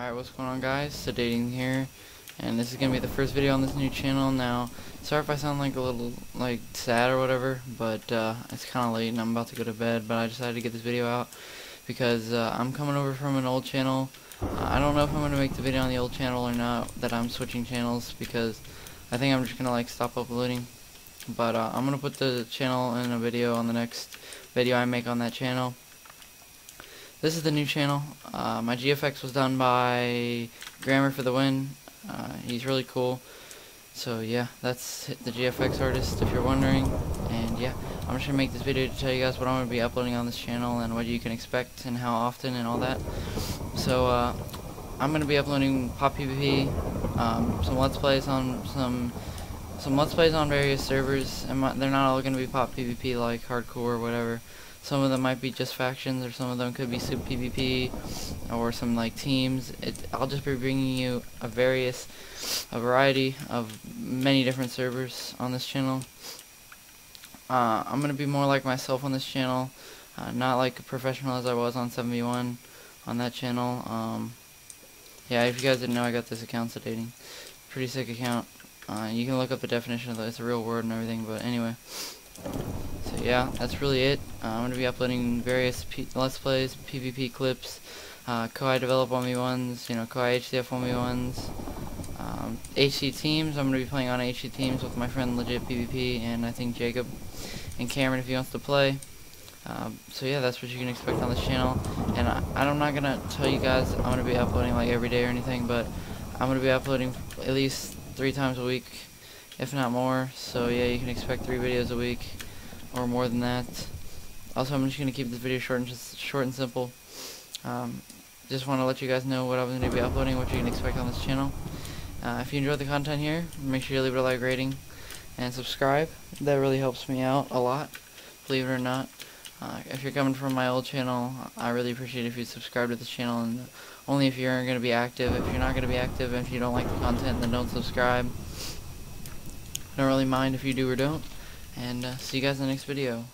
Alright, what's going on guys? Sedating here, and this is going to be the first video on this new channel. Now, sorry if I sound like a little, like, sad or whatever, but uh, it's kind of late and I'm about to go to bed, but I decided to get this video out because uh, I'm coming over from an old channel. Uh, I don't know if I'm going to make the video on the old channel or not, that I'm switching channels, because I think I'm just going to, like, stop uploading. But uh, I'm going to put the channel in a video on the next video I make on that channel. This is the new channel. Uh, my GFX was done by Grammar for the Win. Uh, he's really cool. So yeah, that's the GFX artist if you're wondering. And yeah, I'm just going to make this video to tell you guys what I'm going to be uploading on this channel and what you can expect and how often and all that. So uh, I'm going to be uploading Pot PvP, um, some Let's Plays on some some Let's Plays on various servers. And they're not all going to be Pot PvP like hardcore or whatever. Some of them might be just factions, or some of them could be super PvP, or some like teams. It, I'll just be bringing you a various, a variety of many different servers on this channel. Uh, I'm gonna be more like myself on this channel, uh, not like a professional as I was on 7v1 on that channel. Um, yeah, if you guys didn't know, I got this account sedating. Pretty sick account. Uh, you can look up the definition of it. It's a real word and everything, but anyway. Yeah, that's really it. Uh, I'm going to be uploading various P Let's Plays, PvP clips, uh, Kohi Develop 1v1s, you know, Kohi HCF 1v1s, um, HC Teams. I'm going to be playing on HC Teams with my friend Legit PvP and I think Jacob and Cameron if he wants to play. Um, so yeah, that's what you can expect on this channel. And I, I'm not going to tell you guys I'm going to be uploading like every day or anything, but I'm going to be uploading at least three times a week if not more. So yeah, you can expect three videos a week or more than that. Also, I'm just going to keep this video short and just short and simple. Um, just want to let you guys know what I'm going to be uploading, what you can expect on this channel. Uh, if you enjoyed the content here, make sure you leave it a like rating and subscribe. That really helps me out a lot, believe it or not. Uh, if you're coming from my old channel, I really appreciate if you subscribe to this channel, and only if you're going to be active. If you're not going to be active, if you don't like the content, then don't subscribe. I don't really mind if you do or don't. And uh, see you guys in the next video.